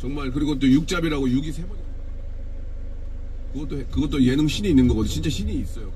정말 그리고 또 육잡이라고 육이 세 번. 그것도 그것도 예능 신이 있는 거거든. 진짜 신이 있어요.